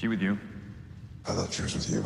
She with you? I thought she was with you.